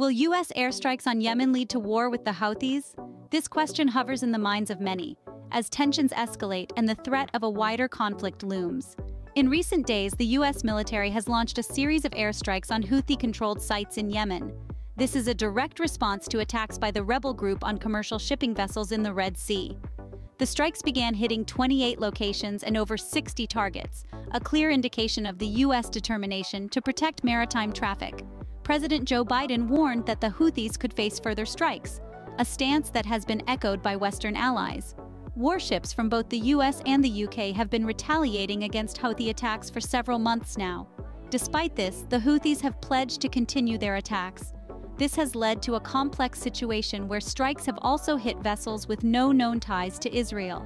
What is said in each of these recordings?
Will U.S. airstrikes on Yemen lead to war with the Houthis? This question hovers in the minds of many, as tensions escalate and the threat of a wider conflict looms. In recent days, the U.S. military has launched a series of airstrikes on Houthi-controlled sites in Yemen. This is a direct response to attacks by the rebel group on commercial shipping vessels in the Red Sea. The strikes began hitting 28 locations and over 60 targets, a clear indication of the U.S. determination to protect maritime traffic. President Joe Biden warned that the Houthis could face further strikes, a stance that has been echoed by Western allies. Warships from both the US and the UK have been retaliating against Houthi attacks for several months now. Despite this, the Houthis have pledged to continue their attacks. This has led to a complex situation where strikes have also hit vessels with no known ties to Israel.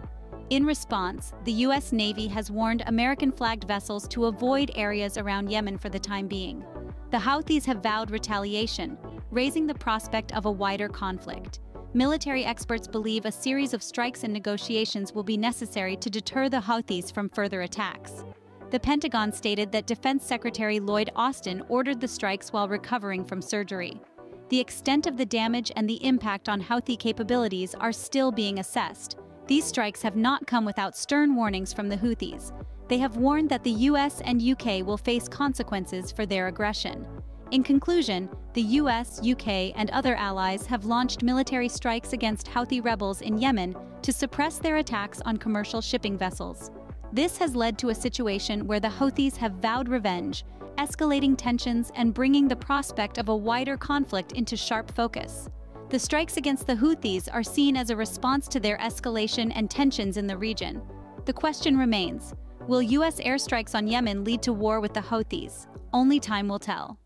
In response, the U.S. Navy has warned American flagged vessels to avoid areas around Yemen for the time being. The Houthis have vowed retaliation, raising the prospect of a wider conflict. Military experts believe a series of strikes and negotiations will be necessary to deter the Houthis from further attacks. The Pentagon stated that Defense Secretary Lloyd Austin ordered the strikes while recovering from surgery. The extent of the damage and the impact on Houthi capabilities are still being assessed. These strikes have not come without stern warnings from the Houthis, they have warned that the US and UK will face consequences for their aggression. In conclusion, the US, UK, and other allies have launched military strikes against Houthi rebels in Yemen to suppress their attacks on commercial shipping vessels. This has led to a situation where the Houthis have vowed revenge, escalating tensions and bringing the prospect of a wider conflict into sharp focus. The strikes against the Houthis are seen as a response to their escalation and tensions in the region. The question remains, Will U.S. airstrikes on Yemen lead to war with the Houthis? Only time will tell.